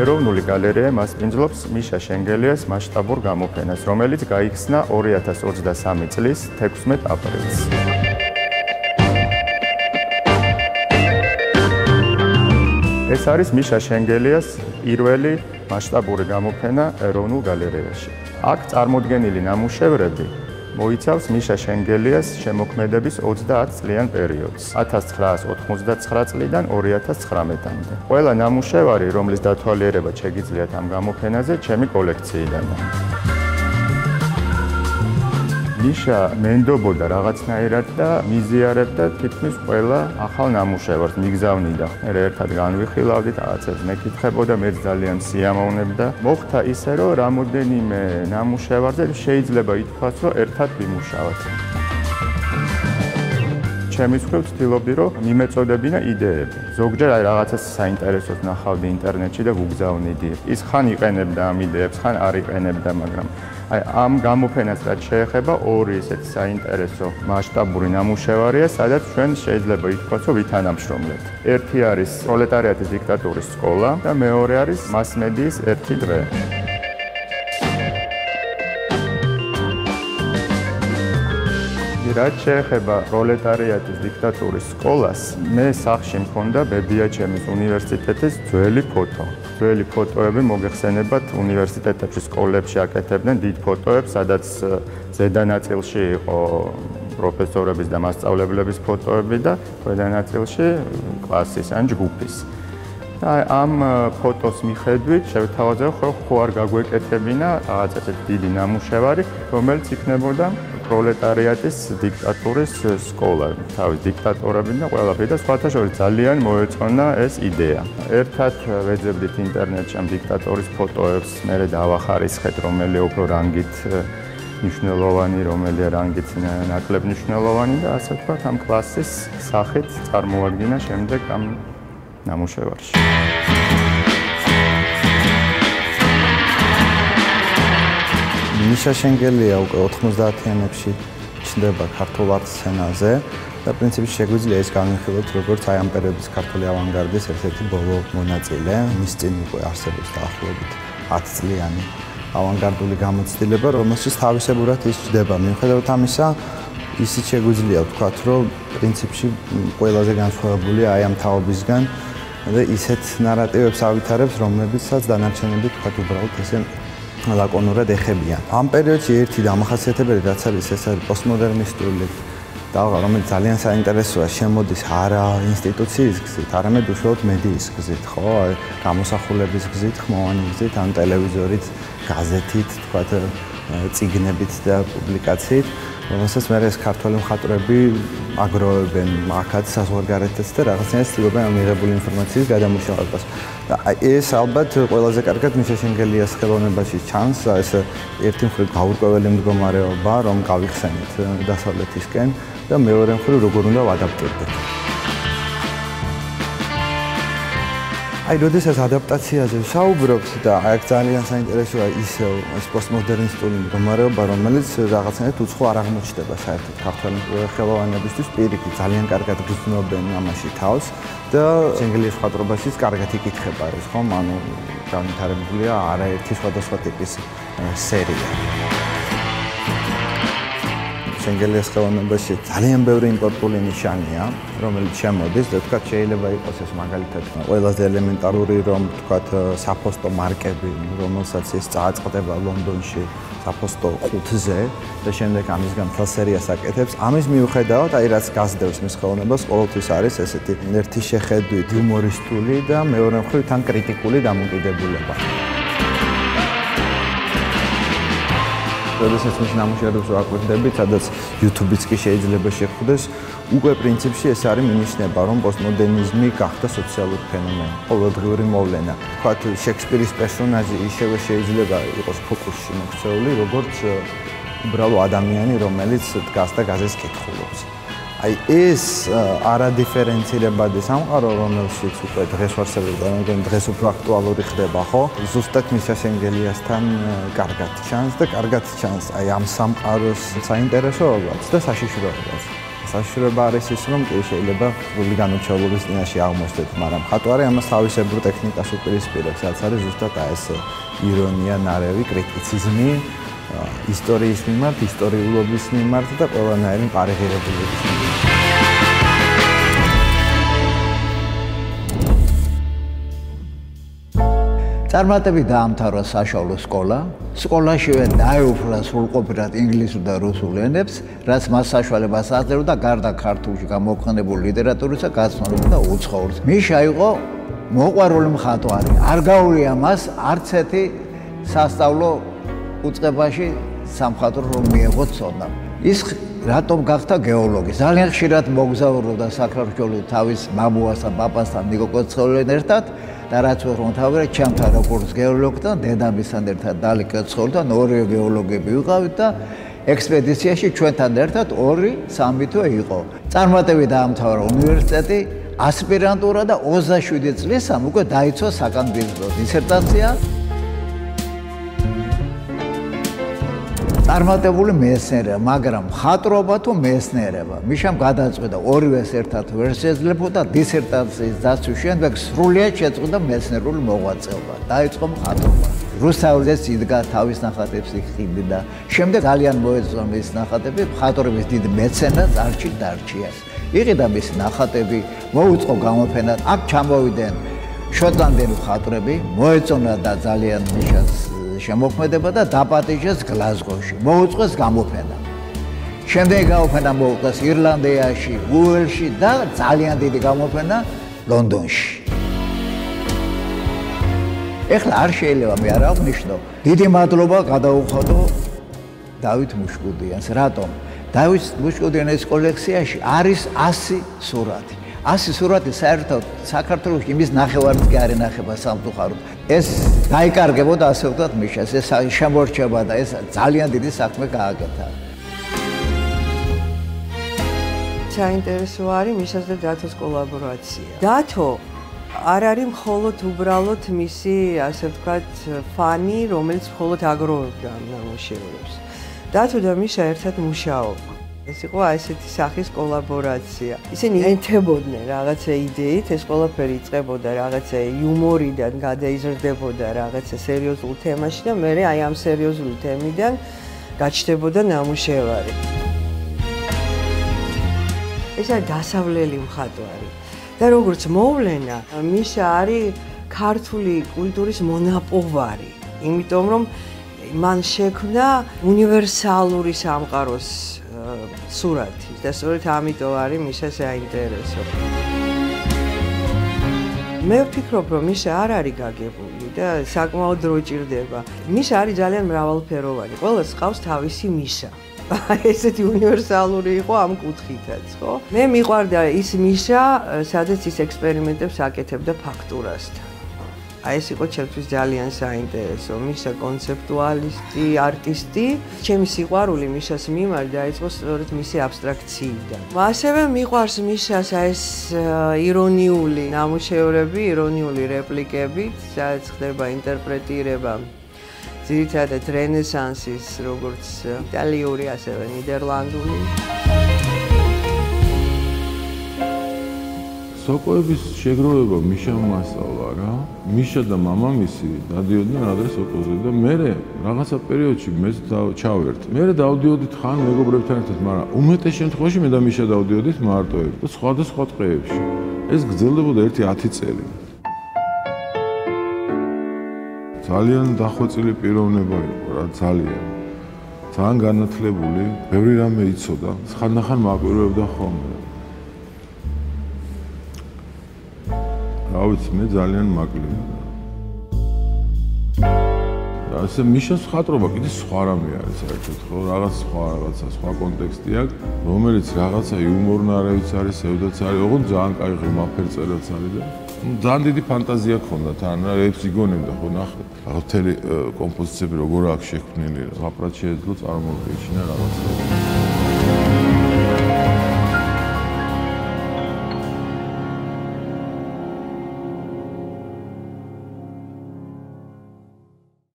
ეროვნული გალერეა მასპინძლობს მიშა შენგელიას მასშტაბურ გამოფენას, რომელიც გაიხსნა 2023 წლის 16 აპრილს. ეს არის მიშა შენგელიას პირველი მასშტაბური გამოფენა ეროვნულ გალერეაში. აქ წარმოდგენილი ნამუშევრები მოიცავს მიშა შენგელიას შემოქმედების 30 წლიან პერიოდს 1999 წლიდან 2019-მდე. ყველა ნამუშევარი, რომლის დათვალიერება შეგიძლიათ ამ გამოფენაზე, ჩემი კოლექციიდანაა. ნიშა მენდობოდა რაღაცნაირად და მიზიარებდა თითქმის ყველა ახალ ნამუშევარს მიგზავნიდა. მე ერთად განვიხილავდით, რაღაცებს მეკითხებოდა, მე ძალიან სიამოვნებდა. მოხდა ისე, რომ რამოდენიმე ნამუშევარზე შეიძლება ითქვას, რომ ერთად ვიმუშავოთ. ჩემი მხრივ ვთქვი, რომ მიმეწოდებინა იდეები. ზოგჯერ აი რაღაცას საინტერესოს ნახავდი ინტერნეტში და გუგზავნიდი. ის ხან იყენებდა ამ იდეებს, ხან არ იყენებდა, მაგრამ აი ამ გამოფენას რაც შეეხება ორი ესეთი საინტერესო მასშტაბური ნამუშევარია, სადაც ჩვენ შეიძლება ითქვას, რომ ვითანამშრომლებთ. ერთი არის პროლეტარიატის დიქტატურის სკოლა და მეორე არის მასმედიის ერთი დღე. რაც შეეხება პროლეტარიატის დიქტატურის სკოლას, მე სახში მქონდა ბებიაჩემის უნივერსიტეტის ძველი ფოტო. ძველი ფოტოები მოგეხსენებათ უნივერსიტეტებში, სკოლებში აკეთებდნენ დიდ ფოტოებს, სადაც ზედა ნაწილში იყო პროფესორების და მასწავლებლების ფოტოები და ქვედა ნაწილში კლასის ან ჯგუფის. აი ამ ფოტოს მიხედვით შევთავაზებ ხო ხო არ გაგვეკეთებინა რაღაც ესეთი დიდი ნამუშევარი, რომელიც იქნებოდა პროლეტარიატის დიქტატურის სკოლა, თავის დიქტატორები და ყველაფერი და სხვათა შორის ძალიან მოეწონა ეს იდეა. ერთად ვეძებდით ინტერნეტში ამ დიქტატორის ფოტოებს, მე დავახარისხეთ, რომელი უფრო რანგით მნიშვნელოვანი, რომელი რანგით ნაკლებ მნიშვნელოვანი და ასე ვთქვათ, ამ კლასის სახით წარმოადგინა შემდეგ ამ ნამუშევარში. ნიშა შენგელია უკვე 90-იანებში ჩნდება ქართულ არტ სცენაზე და პრინციპში შეგვიძლია ეს განვიხილოთ როგორც აი ამ პერიოდის ქართული ავანგარდის ერთ-ერთი ბოლო მონაწილე. მის წინ უკვე არსებობს დაახლოებით 10 წლიანი ავანგარდული გამოცდილება, რომელშიც თავისებურად ის ჩდება. მიუხედავად ამისა, ისიც შეგვიძლია ვთქვათ, რომ პრინციპში ყველაზე განსხვავებულია აი ამ თაობისგან და ისეთ ნარატივებს ავითარებს, რომლებიცაც დანარჩენები თქვათ უბრალოდ ესე ლაკონურად ეხებიან. ამ პერიოდში ერთი დამახასიათებელი რაც არის ეს არის პოსტმოდერნისტული და რომელიც ძალიან საინტერესოა, შემოდის არა ინსტიტუციის გზით, არამედ უშუალოდ მედიის გზით, ხო? აი გამოსახულების გზით, ხმოვანი გზით, ან ტელევიზორით, გაზეთით, თქვათ, ციგნებით და პუბლიკაციით. რომელსაც მე ეს ქართველი მხატვრები აგროვებენ აქაც საზღვარგარეთაც და რაღაცნაირად ცდილობენ ამ მიღებული ინფორმაციის გადამუშავებას. და ეს ალბათ ყველაზე კარგად მიშაშენგელიას ხელოვნებაში ჩანს, ეს ერთი მხრივ გაურკვეველი მდგომარეობა, რომ გავიხსენით დასავლეთისკენ და მეორე მხრივ როგორ უნდა ვადაპტირდეთ. აი, როდესაც ადაპტაციაზე ვსაუბრობთ და აქ ძალიან საინტერესოა ისე ეს პოსტმოდერნისტული მდგომარეობა, რომელიც რაღაცნაირად უცხო არ აღმოჩნდება საერთოდ ქართველი ხელოვანებისთვის პირიქით ძალიან კარგად გრძნობენ ამაში თავს და ინგლისურ ხატრობაშიც კარგად იკითხება ეს ხომ? ანუ განვითარებულია არაერთი სხვადასხვა ტიპის სერია. შენგელიას ხელოვნებაში ძალიან ბევრი იმპორტული ნიშანია, რომელიც შემოდის და თქვა შეიძლება იყოს ეს მაგალითად ყველაზე ელემენტარული რომ თქვა საფოსტო მარკები, რომელსაც ის წააწყდება ლონდონში საფოსტო ყუთზე და შემდეგ ამისგან თელ სერიას აკეთებს. ამის მიუხედავად, აი რაც გასდევს მის ხელოვნებას, ყოველთვის არის ესეთი ერთი შეხედვით იუმორისტული და მეორე მხრივ თან კრიტიკული დამოკიდებულება. როდესაც მის ნამუშევრებს ვაკვირდებით, სადაც YouTube-იც კი შეიძლება შეხვდეს, უკვე პრინციპში ეს არის მინიშნება, რომ პოსტმოდერნიზმი გახდა სოციალური ფენომენი, ყოველდღიური მოვლენა. თქვათ, შექსპირის პერსონაჟი ისევე შეიძლება იყოს ფოკუსში მოქცეული, როგორც უბრალო ადამიანი, რომელიც დგას და გაზეთს კითხულობს. აი ეს არადიფერენცირებადი სამყარო რომელშიც უკვე დღეს ვარსებობა, მაგრამ დღეს უფრო აქტუალური ხდება, ხო? ზუსტად მის შენგელიასთან კარგად ჩანს და კარგად ჩანს აი ამ სამყაროს საინტერესოებაც და საშიშროებაც. საშუალება არის ის, რომ კი შეიძლება სრული განუჩაულობის წინაშე აღმოჩნდეთ, მაგრამ ხატვარი ამას თავისებურ ტექნიკას უპირისპირებს, რაც არის ზუსტად ეს ირონია, ნარევი, კრიტიციზმი ისტორიის მიმართ, ისტორიულობის მიმართ და ყველანაირი პარიღირებულობის მიმართ. წარმატებით დაამთავრა საშუალო სკოლა. სკოლაშივე დაეუფლა სრულყოფილად ინგლისურ და რუსულ ენებს, რაც მას საშუალებას აძლევდა გარდა ქართულში გამოქვეყნებული ლიტერატურისა გაცნობა და უცხოურს. მიშა იყო მოყვარული მხატვარი. არ გაუვლია მას არც ერთი სასწავლო უწყებაში სამხატვრო რომ მიიღო ცოდნა. ის რატომ გახდა გეოლოგი? ძალიან ხშირად მოგზაურობდა საქართველოს თავის მამუასთან, პაპასთან, ნიკო კოცხოლებთან ერთად. და რაც ვეღონთავე ჩემთან როგორც გეოლოგთან დედამისთან ერთად დალიკეცხოლთან ორი გეოლოგები ვიყავით და ექსპედიციაში ჩვენთან ერთად 2-3 თვე იყო. წარმატებით დაამთავრა უნივერსიტეტი, ასპირანტურა და 27 წლისამ უკვე დაიცვა საკანდიდატო დისერტაცია. წარმატებული მეცნიერება, მაგრამ ხატრობა თუ მეცნიერება, მიშამ გადაწყვეტა ორივეს ერთად ვერ შეძლებოდა დისერტაციის დაცვის შემდეგ სრულიად შეწყვეტა მეცნიერული მოღვაწეობა. დაიწყო ხატრობა. რუსთაველს იდგა თავის ნახატებს იხილდა და შემდეგ ძალიან მოეწონა მის ნახატები ხატრობის დიდ მეცენას არჩილ დარჩიას. იყიდა მის ნახატები, მოუწყო გამოფენა, აქ ჩამოვიდნენ შოტლანდელი ხატრები, მოეწონა და ძალიან მიშას შემოქმედება და დაპატიჟეს გლაზგოში. მოუწყვეს გამოფენა. შემდეგ გამოფენა მოუწყვეს ირლანდიაში, უელში და ძალიან დიდი გამოფენა ლონდონში. ეხლა არ შეიძლება მე არ აღნიშნო. დიდი მადლობა გადაუხადო დავით მუშკუდიანს. რატომ? დავით მუშკუდიანის კოლექციაში არის 100 სურათი. 100 სურათი საერთოდ საქართველოს იმის ნახევარიც კი არ ენახება სამწუხაროდ. ეს დაიკარგებოდა ასე ვთქვათ მიშას, ეს შემორჩება და ეს ძალიან დიდი საქმე გააკეთა. საინტერესო არის მიშას და დათოს კოლაბორაცია. დათო არ არის მხოლოდ უბრალოდ მისი ასე ვთქვათ ფანი, რომელიც მხოლოდ აგროვებდა ამ ნამუშევრებს. დათო და მიშა ერთად მუშაობდნენ. ეს იყო ასეთი სახის კოლაბორაცია. ისინი ეთებოდნენ რაღაცა იდეით, ეს ყველაფერი იწყებოდა რაღაცა იუმორიდან, გადაიზრდებოდა რაღაცა სერიოზულ თემაში და მე აი ამ სერიოზული თემიდან გაჩნდებოდა ნამუშევარი. ეს არის დასავლელი მხატვარი. და როგორც მოვლენა, მიშა არის ქართული კულტურის მონაპოვარი, იმიტომ რომ მან შექმნა უნივერსალური სამყაროს სურათი და სწორედ ამიტომ არის მიშა საინტერესო. მე ვფიქრობ, რომ მიშა არ არის გაგებული და საკმაოდ დრო ჭირდება. მიშა არის ძალიან მრავალფეროვანი. ყოველს ყავს თავისი მიშა. ესეთი უნივერსალური იყო ამ კუთხითაც, ხო? მე მიყვარდა ის მიშა, სადაც ის ექსპერიმენტებს აკეთებდა ფაქტურასთან. აი ეს იყო ჩემთვის ძალიან საინტერესო. მიშა კონცეპტუალისტი არტისტი. ჩემი სიყვარული მიშას მიმართ დაიწყო სწორედ მისი აბსტრაქციიდან. ასევე მიყვარს მიშას ეს ირონიული ნამუშევრები ირონიული რეპლიკები სადაც ხდება ინტერპრეტირება ძირითადად რენესანსის როგორც იტალიური ასევე ნიდერლანდური სოკოების შეგროვება მიშამ მასწავლა რა. მიშა და მამამისი დადიოდნენ ადრე სოკოზე და მე რაღაცა პერიოდში მეც ჩავერთ. მე დავდიოდით ხან მეგობრებთან ერთად, მაგრამ უმეტეს შემთხვევაში მე და მიშა დავდიოდით მარტოები და სხვადასხვა ტყეებში. ეს გრძელდებოდა ერთი 10 წელი. ძალიან დახვეწილი პიროვნება იყო რა, ძალიან. ძალიან განათლებული, ბევრი რამე იცოდა, ხანდახან მაკვირვებდა ხოლმე. რა ვიცი მე ძალიან მაკლია და ასე მიშას ხატრობა კიდე სხვა რამე არის საერთოდ ხო? რაღაც სხვა რაღაცა სხვა კონტექსტი აქვს რომელიც რაღაცა იუმორნარავიც არის სევდაც არის ოღონდ ძალიან კაი ღმაფერწერაც არის და ძალიან დიდი ფანტაზია ქონდა თან რა ეფს იგონებდა ხო ნახე. რაღაც თელი კომპოზიციები როგორ აქვს შექმნილი რა აპრატ შეეძლო წარმოგეჩინა რაღაცა